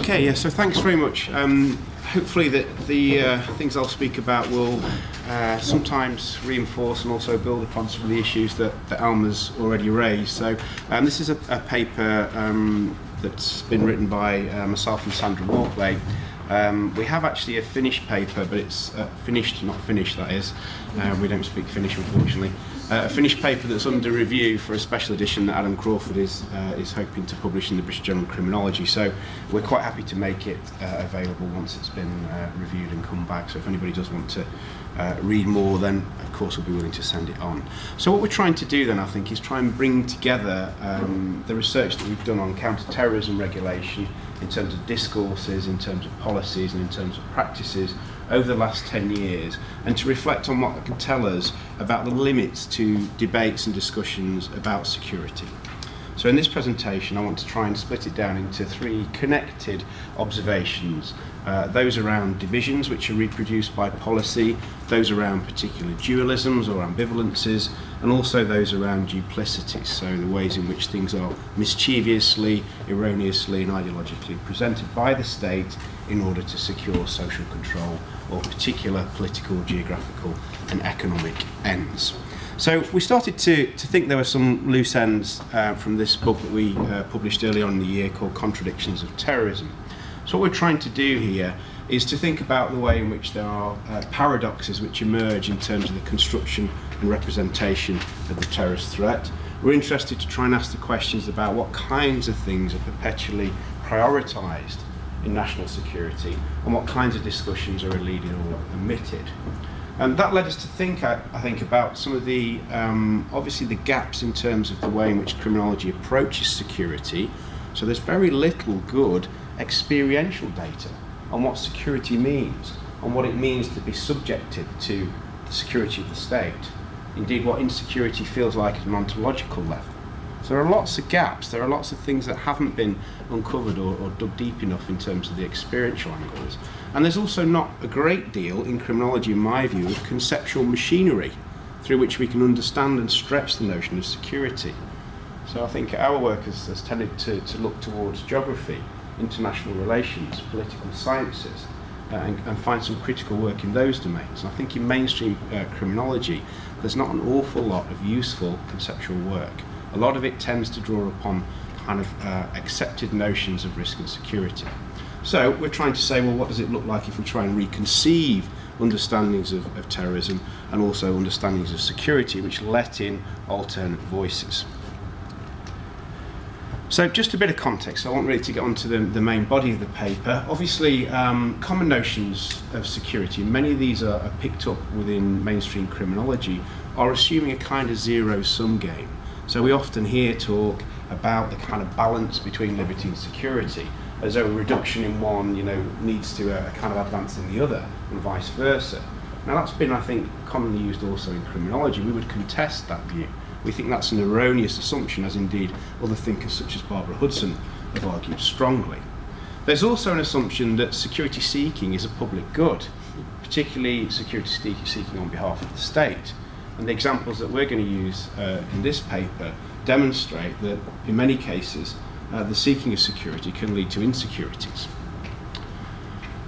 Okay, yeah, so thanks very much. Um, hopefully that the uh, things I'll speak about will uh, sometimes reinforce and also build upon some of the issues that, that Alma's already raised. So um, this is a, a paper um, that's been written by uh, myself and Sandra Walklate. Um, we have actually a finished paper, but it's uh, finished, not finished, that is. Uh, we don't speak Finnish, unfortunately. Uh, a finished paper that's under review for a special edition that Adam Crawford is uh, is hoping to publish in the British Journal of Criminology. So we're quite happy to make it uh, available once it's been uh, reviewed and come back. So if anybody does want to uh, read more, then of course we'll be willing to send it on. So what we're trying to do then, I think, is try and bring together um, the research that we've done on counter-terrorism regulation in terms of discourses, in terms of policies, and in terms of practices over the last 10 years and to reflect on what can tell us about the limits to debates and discussions about security. So in this presentation I want to try and split it down into three connected observations. Uh, those around divisions which are reproduced by policy, those around particular dualisms or ambivalences, and also those around duplicities, so the ways in which things are mischievously, erroneously and ideologically presented by the state in order to secure social control or particular political, geographical and economic ends. So we started to, to think there were some loose ends uh, from this book that we uh, published early on in the year called Contradictions of Terrorism. So what we're trying to do here is to think about the way in which there are uh, paradoxes which emerge in terms of the construction and representation of the terrorist threat. We're interested to try and ask the questions about what kinds of things are perpetually prioritised in national security and what kinds of discussions are eluded or omitted. And that led us to think, I, I think, about some of the, um, obviously the gaps in terms of the way in which criminology approaches security. So there's very little good experiential data on what security means, on what it means to be subjected to the security of the state. Indeed, what insecurity feels like at an ontological level. So there are lots of gaps, there are lots of things that haven't been uncovered or, or dug deep enough in terms of the experiential angles. And there's also not a great deal in criminology, in my view, of conceptual machinery through which we can understand and stretch the notion of security. So I think our work has, has tended to, to look towards geography, international relations, political sciences, uh, and, and, find some critical work in those domains. And I think in mainstream uh, criminology, there's not an awful lot of useful conceptual work. A lot of it tends to draw upon kind of uh, accepted notions of risk and security. So we're trying to say, well, what does it look like if we try and reconceive understandings of, of terrorism and also understandings of security which let in alternate voices. So just a bit of context, I want really to get onto the, the main body of the paper. Obviously, um, common notions of security, many of these are, are picked up within mainstream criminology, are assuming a kind of zero-sum game. So we often hear talk about the kind of balance between liberty and security, as though a reduction in one, you know, needs to a, a kind of advance in the other, and vice versa. Now that's been, I think, commonly used also in criminology. We would contest that view. We think that's an erroneous assumption, as indeed other thinkers such as Barbara Hudson have argued strongly. There's also an assumption that security seeking is a public good, particularly security seeking on behalf of the state. And the examples that we're going to use uh, in this paper demonstrate that in many cases uh, the seeking of security can lead to insecurities.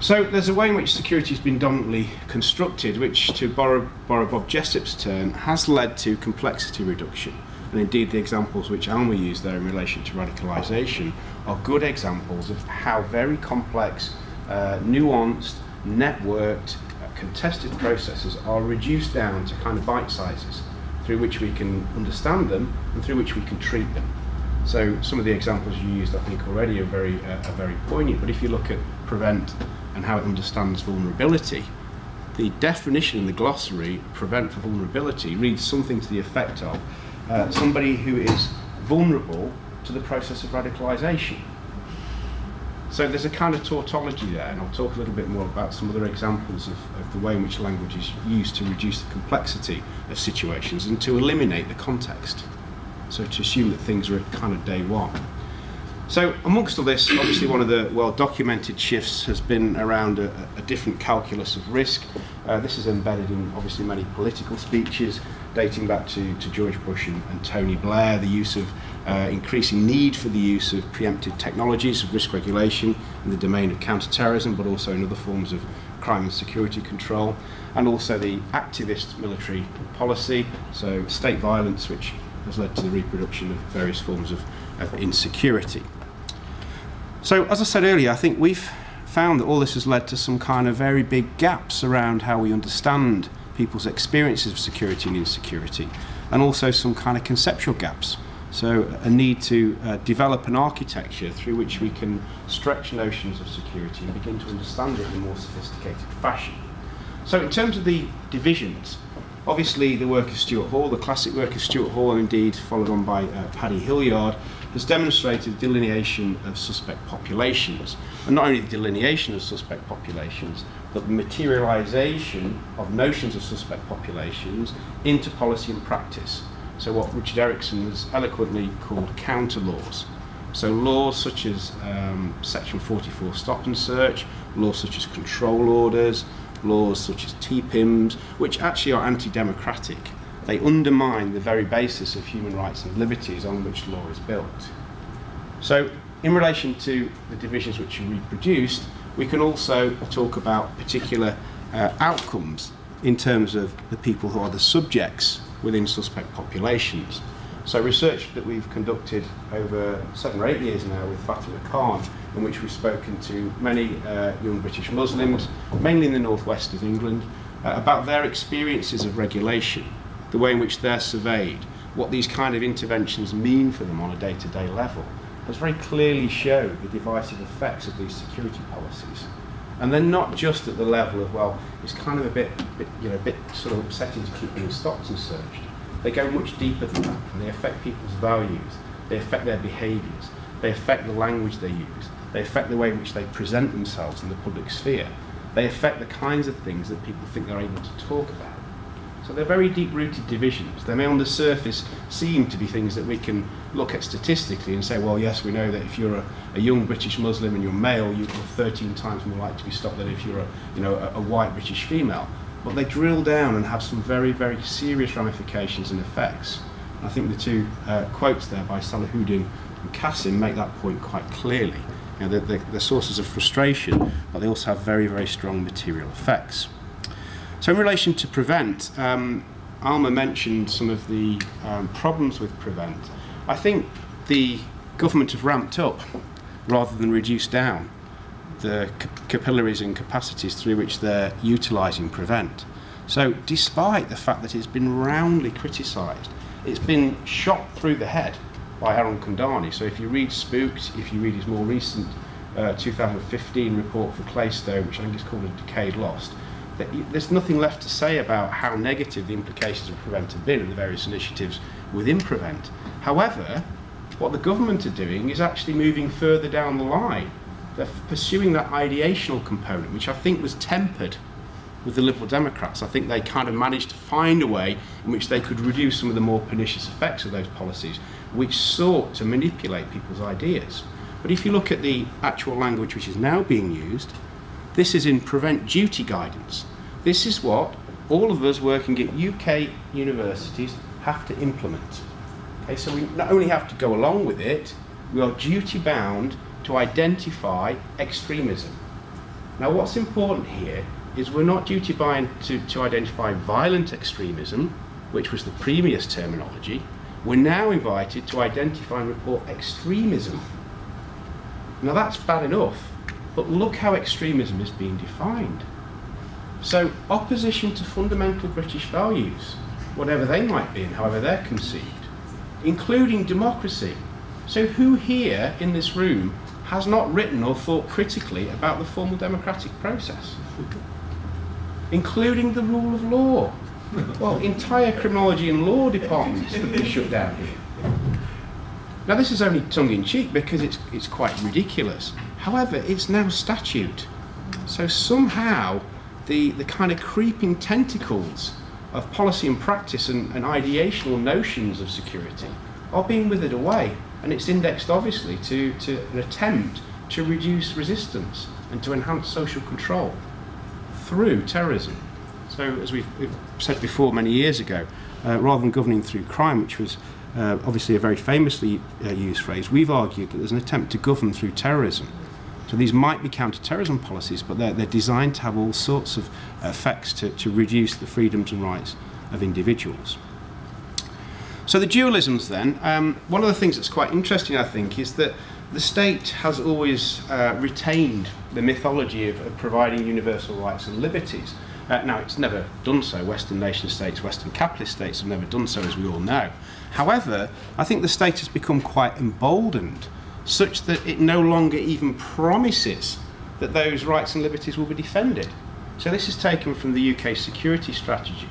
So there's a way in which security has been dominantly constructed, which, to borrow, borrow Bob Jessop's term, has led to complexity reduction. And indeed, the examples which Alma used there in relation to radicalisation are good examples of how very complex, uh, nuanced, networked, contested processes are reduced down to kind of bite sizes through which we can understand them and through which we can treat them. So some of the examples you used, I think, already are very, uh, are very poignant. But if you look at prevent and how it understands vulnerability, the definition in the glossary, prevent for vulnerability, reads something to the effect of uh, somebody who is vulnerable to the process of radicalisation. So there's a kind of tautology there, and I'll talk a little bit more about some other examples of, of the way in which language is used to reduce the complexity of situations and to eliminate the context. So to assume that things are at kind of day one. So amongst all this, obviously one of the well-documented shifts has been around a, a different calculus of risk. Uh, this is embedded in obviously many political speeches dating back to, to George Bush and, and Tony Blair, the use of uh, increasing need for the use of preemptive technologies of risk regulation in the domain of counter-terrorism, but also in other forms of crime and security control, and also the activist military policy, so state violence, which has led to the reproduction of various forms of, of insecurity. So, as I said earlier, I think we've found that all this has led to some kind of very big gaps around how we understand people's experiences of security and insecurity, and also some kind of conceptual gaps. So, a need to uh, develop an architecture through which we can stretch notions of security and begin to understand it in a more sophisticated fashion. So, in terms of the divisions, obviously the work of Stuart Hall, the classic work of Stuart Hall, and indeed followed on by uh, Paddy Hillyard, has demonstrated delineation of suspect populations. And not only the delineation of suspect populations, but the materialisation of notions of suspect populations into policy and practice. So what Richard Ericson has eloquently called counter laws. So laws such as um, Section 44 stop and search, laws such as control orders, laws such as TPIMs, which actually are anti-democratic they undermine the very basis of human rights and liberties on which law is built. So, in relation to the divisions which are reproduced, we can also talk about particular uh, outcomes in terms of the people who are the subjects within suspect populations. So research that we've conducted over seven or eight years now with Fatima Khan, in which we've spoken to many uh, young British Muslims, mainly in the northwest of England, uh, about their experiences of regulation the way in which they're surveyed, what these kind of interventions mean for them on a day-to-day -day level, has very clearly showed the divisive effects of these security policies. And they're not just at the level of, well, it's kind of a bit, bit you know, a bit sort of upsetting to keep being stopped and searched. They go much deeper than that, and they affect people's values, they affect their behaviours, they affect the language they use, they affect the way in which they present themselves in the public sphere, they affect the kinds of things that people think they're able to talk about. So they're very deep-rooted divisions. They may on the surface seem to be things that we can look at statistically and say, well, yes, we know that if you're a, a young British Muslim and you're male, you're 13 times more likely to be stopped than if you're a, you know, a, a white British female. But they drill down and have some very, very serious ramifications and effects. And I think the two uh, quotes there by Salahuddin and Qasim make that point quite clearly. You know, they're, they're sources of frustration, but they also have very, very strong material effects. So in relation to Prevent, um, Alma mentioned some of the um, problems with Prevent. I think the government have ramped up rather than reduced down the capillaries and capacities through which they're utilising Prevent. So despite the fact that it's been roundly criticised, it's been shot through the head by Arun Kundnani. So if you read Spooked, if you read his more recent uh, 2015 report for Claystone, which I think is called A Decade Lost, there's nothing left to say about how negative the implications of Prevent have been and the various initiatives within Prevent. However, what the government are doing is actually moving further down the line. They're pursuing that ideational component, which I think was tempered with the Liberal Democrats. I think they kind of managed to find a way in which they could reduce some of the more pernicious effects of those policies, which sought to manipulate people's ideas. But if you look at the actual language which is now being used, this is in prevent duty guidance. This is what all of us working at UK universities have to implement. Okay, so we not only have to go along with it, we are duty bound to identify extremism. Now what's important here is we're not duty bound to, to identify violent extremism, which was the previous terminology. We're now invited to identify and report extremism. Now that's bad enough, but look how extremism is being defined. So opposition to fundamental British values, whatever they might be and however they're conceived, including democracy. So who here in this room has not written or thought critically about the formal democratic process? including the rule of law. Well, entire criminology and law departments could be shut down here. Now this is only tongue-in-cheek because it's, it's quite ridiculous. However, it's now statute. So somehow the, the kind of creeping tentacles of policy and practice and, and ideational notions of security are being withered away. and it's indexed obviously to, to an attempt to reduce resistance and to enhance social control through terrorism. So, as we've, said before many years ago, uh, rather than governing through crime, which was uh, obviously a very famously uh, used phrase, we've argued that there's an attempt to govern through terrorism. So these might be counter-terrorism policies, but they're, they're designed to have all sorts of effects to, to reduce the freedoms and rights of individuals. So the dualisms then, um, one of the things that's quite interesting I think is that the state has always uh, retained the mythology of, of providing universal rights and liberties. Uh, now, it's never done so. Western nation states, Western capitalist states have never done so, as we all know. However, I think the state has become quite emboldened, such that it no longer even promises that those rights and liberties will be defended. So this is taken from the UK security strategy.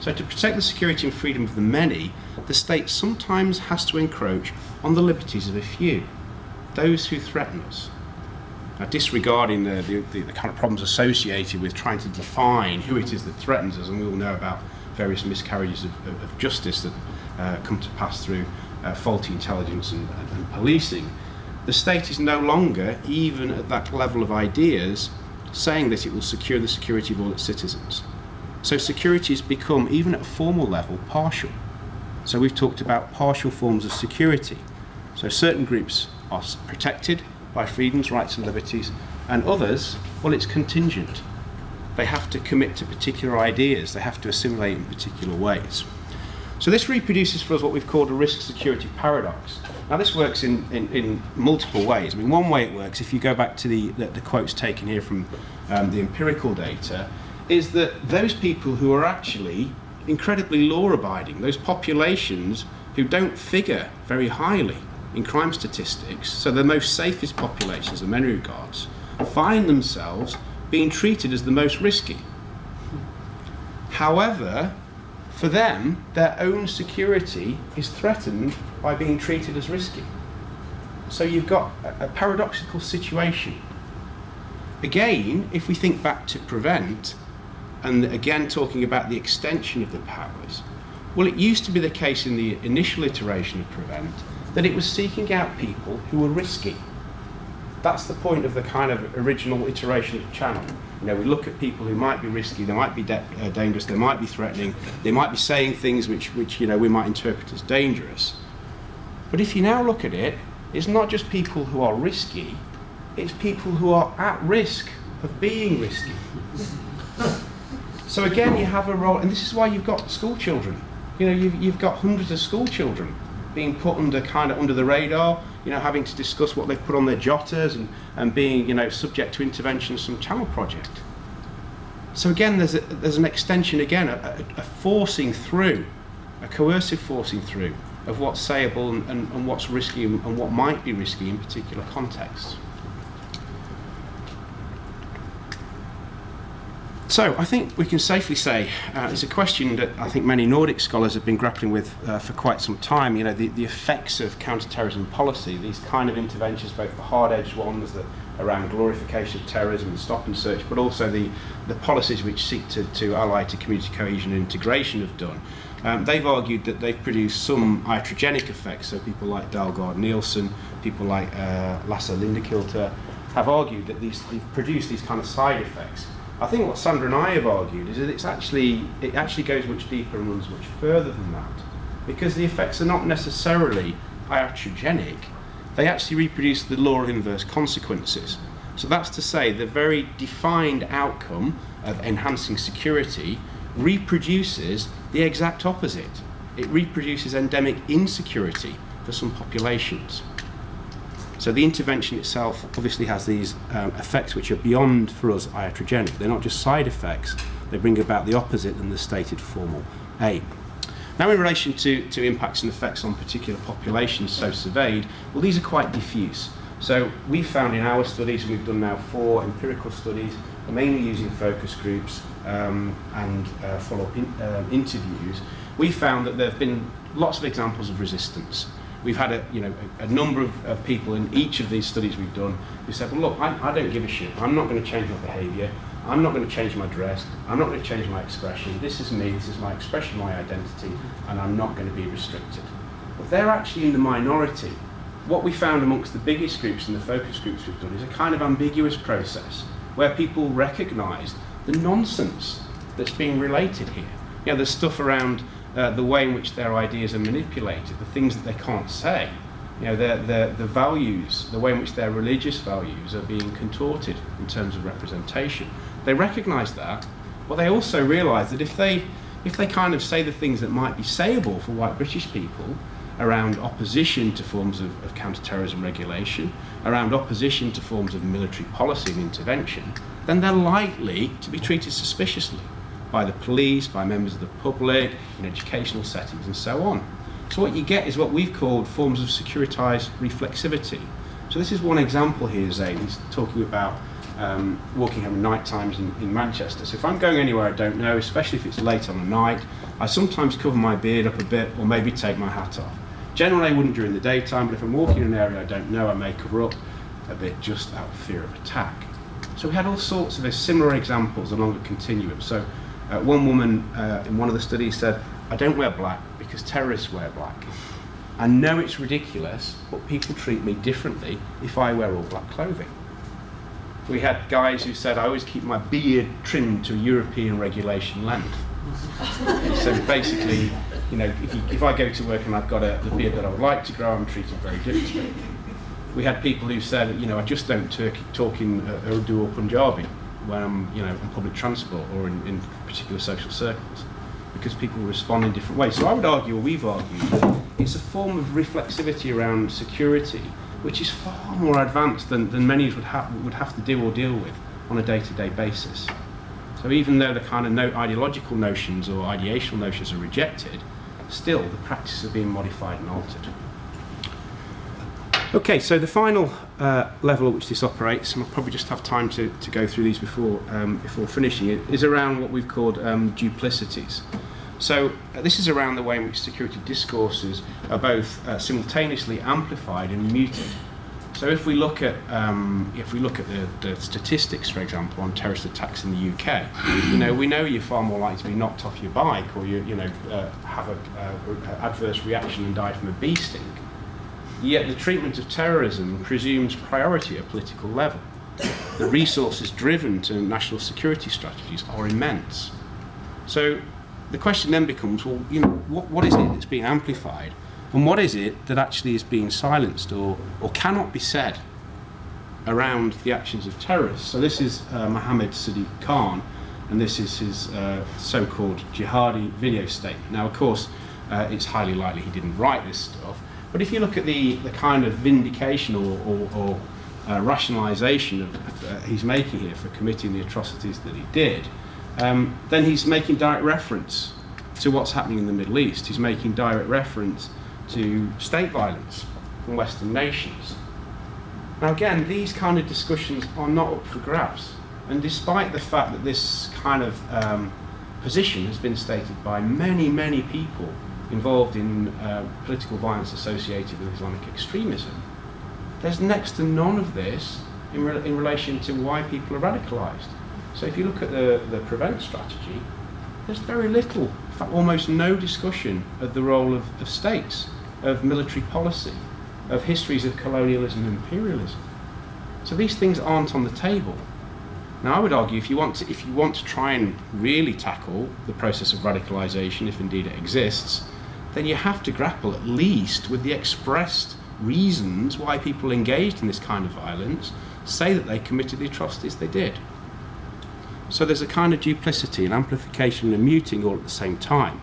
So to protect the security and freedom of the many, the state sometimes has to encroach on the liberties of a few, those who threaten us. Now, disregarding the, the, the, kind of problems associated with trying to define who it is that threatens us, and we all know about various miscarriages of, of, of justice that uh, come to pass through uh, faulty intelligence and, and, and policing, the state is no longer, even at that level of ideas, saying that it will secure the security of all its citizens. So security has become, even at a formal level, partial. So we've talked about partial forms of security. So certain groups are protected by freedoms, rights and liberties, and others, well, it's contingent. They have to commit to particular ideas, they have to assimilate in particular ways. So this reproduces for us what we've called a risk security paradox. Now this works in, in, in multiple ways. I mean, one way it works, if you go back to the, the, the quotes taken here from um, the empirical data, is that those people who are actually incredibly law abiding, those populations who don't figure very highly in crime statistics, so the most safest populations in many regards, find themselves being treated as the most risky. However, for them, their own security is threatened by being treated as risky. So you've got a, a paradoxical situation. Again, if we think back to prevent, and again talking about the extension of the powers, well, it used to be the case in the initial iteration of prevent that it was seeking out people who were risky. That's the point of the kind of original iteration of the channel. You know, we look at people who might be risky, they might be uh, dangerous, they might be threatening, they might be saying things which, which you know, we might interpret as dangerous. But if you now look at it, it's not just people who are risky, it's people who are at risk of being risky. so again, you have a role, and this is why you've got school children. You know, you've, you've got hundreds of school children being put under kind of under the radar, you know, having to discuss what they've put on their jotters and, and being, you know, subject to intervention from channel project. So again, there's, a, there's an extension again, a, a forcing through, a coercive forcing through of what's sayable and, and, and what's risky and, and what might be risky in particular contexts. So I think we can safely say uh, it's a question that I think many Nordic scholars have been grappling with uh, for quite some time. You know, the, the effects of counter-terrorism policy, these kind of interventions, both the hard-edged ones that around glorification of terrorism and stop and search, but also the, the policies which seek to, to ally to community cohesion and integration have done. Um, they've argued that they've produced some iatrogenic effects, so people like Dalgaard Nielsen, people like uh, Lasse Lindekilde have argued that these, they've produced these kind of side effects I think what Sandra and I have argued is that it's actually it actually goes much deeper and runs much further than that, because the effects are not necessarily iatrogenic; they actually reproduce the law of inverse consequences. So that's to say, the very defined outcome of enhancing security reproduces the exact opposite. It reproduces endemic insecurity for some populations. So the intervention itself obviously has these um, effects which are beyond for us iatrogenic. They're not just side effects, they bring about the opposite than the stated formal aim. Now in relation to, to impacts and effects on particular populations so surveyed, well these are quite diffuse. So we found in our studies, and we've done now four empirical studies, mainly using focus groups um, and uh, follow-up in, uh, interviews, we found that there have been lots of examples of resistance we've had a, you know, a, a number of, of, people in each of these studies we've done who said, well, look, I, I don't give a shit. I'm not going to change my behaviour. I'm not going to change my dress. I'm not going to change my expression. This is me. This is my expression, my identity, and I'm not going to be restricted. But they're actually in the minority. what we found amongst the biggest groups and the focus groups we've done is a kind of ambiguous process where people recognise the nonsense that's being related here. You know, there's stuff around uh, the way in which their ideas are manipulated, the things that they can't say, you know, their, the values, the way in which their religious values are being contorted in terms of representation. They recognise that, but they also realise that if they, if they kind of say the things that might be sayable for white British people around opposition to forms of, of counter-terrorism regulation, around opposition to forms of military policy and intervention, then they're likely to be treated suspiciously by the police, by members of the public, in educational settings and so on. So what you get is what we've called forms of securitized reflexivity. So this is one example here, Zain. He's talking about um, walking home at night times in, in Manchester. So if I'm going anywhere I don't know, especially if it's late on a night, I sometimes cover my beard up a bit or maybe take my hat off. Generally I wouldn't during the daytime, but if I'm walking in an area I don't know, I may cover up a bit just out of fear of attack. So we had all sorts of similar examples along a continuum. So uh, one woman uh, in one of the studies said, I don't wear black because terrorists wear black. I know it's ridiculous, but people treat me differently if I wear all black clothing. We had guys who said, I always keep my beard trimmed to European regulation length. so basically, you know, if, you, if, I go to work and I've got a, the beard that I would like to grow, I'm treated very differently. We had people who said, you know, I just don't talk in uh, Urdu or Punjabi when I'm, you know, on public transport or in, in particular social circles because people respond in different ways. So I would argue, or we've argued, it's a form of reflexivity around security which is far more advanced than, than many would, ha would have to do or deal with on a day-to-day -day basis. So even though the kind of no ideological notions or ideational notions are rejected, still the practices are being modified and altered. Okay, so the final uh, level at which this operates, and I'll probably just have time to, to go through these before, um, before finishing it, is around what we've called um, duplicities. So uh, this is around the way in which security discourses are both uh, simultaneously amplified and muted. So if we look at um, if we look at the, the, statistics, for example, on terrorist attacks in the UK, you know we know you're far more likely to be knocked off your bike or you you know uh, have an adverse reaction and die from a bee sting Yet the treatment of terrorism presumes priority at political level. The resources driven to national security strategies are immense. So the question then becomes, well, you know, what, what is it that's being amplified? And what is it that actually is being silenced or, or cannot be said around the actions of terrorists? So this is uh, Mohammed Sidique Khan, and this is his uh, so-called jihadi video statement. Now, of course, uh, it's highly likely he didn't write this stuff, but if you look at the, the kind of vindication or, or, or uh, rationalisation of, uh, he's making here for committing the atrocities that he did, um, then he's making direct reference to what's happening in the Middle East. He's making direct reference to state violence from Western nations. Now again, these kind of discussions are not up for grabs. And despite the fact that this kind of um, position has been stated by many, many people involved in uh, political violence associated with Islamic extremism, there's next to none of this in, re in relation to why people are radicalised. So if you look at the, the prevent strategy, there's very little, in fact almost no discussion of the role of, of states, of military policy, of histories of colonialism and imperialism. So these things aren't on the table. Now, I would argue if you want to, if you want to try and really tackle the process of radicalisation, if indeed it exists, then you have to grapple at least with the expressed reasons why people engaged in this kind of violence say that they committed the atrocities they did. So there's a kind of duplicity, an amplification and muting all at the same time.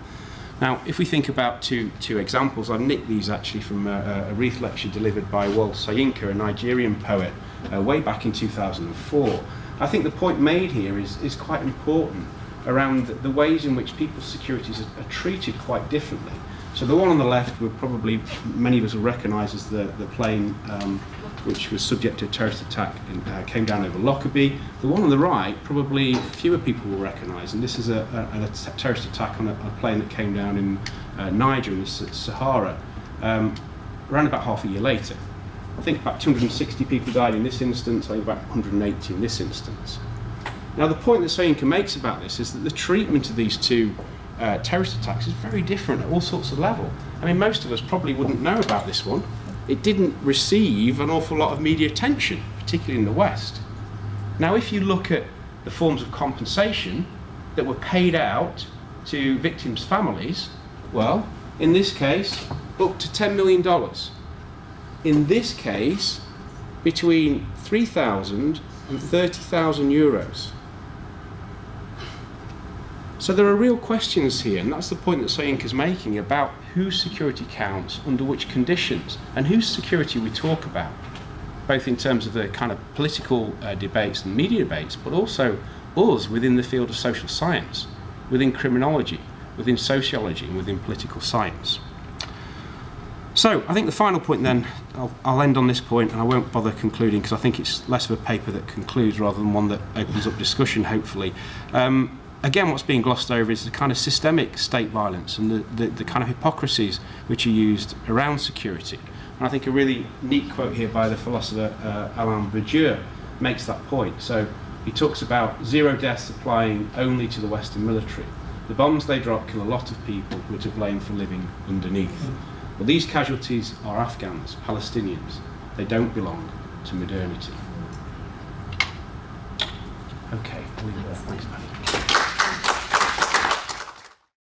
Now, if we think about two, two examples, I've nicked these actually from a, a Reith lecture delivered by Wole Soyinka, a Nigerian poet, uh, way back in 2004. I think the point made here is, is quite important around the, the ways in which people's securities are, are treated quite differently. So the one on the left would probably, many of us will recognise as the, the plane um, which was subject to a terrorist attack and uh, came down over Lockerbie. The one on the right, probably fewer people will recognise, and this is a, a, a terrorist attack on a, a, plane that came down in uh, Niger in the Sahara um, around about half a year later. I think about 260 people died in this instance, I think about 180 in this instance. Now the point that Soyinka makes about this is that the treatment of these two uh, terrorist attacks is very different at all sorts of level. I mean, most of us probably wouldn't know about this one it didn't receive an awful lot of media attention, particularly in the West. Now, if you look at the forms of compensation that were paid out to victims' families, well, in this case, up to $10 million. In this case, between 3,000 and 30,000 euros. So there are real questions here, and that's the point that Soyinka is making about whose security counts, under which conditions, and whose security we talk about, both in terms of the kind of political uh, debates and media debates, but also us within the field of social science, within criminology, within sociology, and within political science. So I think the final point then, I'll, I'll end on this point and I won't bother concluding because I think it's less of a paper that concludes rather than one that opens up discussion hopefully. Um, again what's being glossed over is the kind of systemic state violence and the, the, the kind of hypocrisies which are used around security. And I think a really neat quote here by the philosopher uh, Alain Badiou makes that point. So he talks about zero deaths applying only to the Western military. The bombs they drop kill a lot of people who are to blame for living underneath. Well, these casualties are Afghans, Palestinians. They don't belong to modernity. Okay. Thanks.